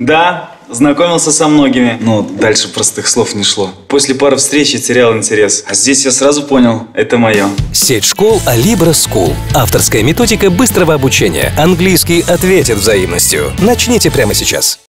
Да, знакомился со многими, но дальше простых слов не шло. После пары встреч я терял интерес, а здесь я сразу понял, это мое. Сеть школ а Alibra School. Авторская методика быстрого обучения. Английский ответит взаимностью. Начните прямо сейчас.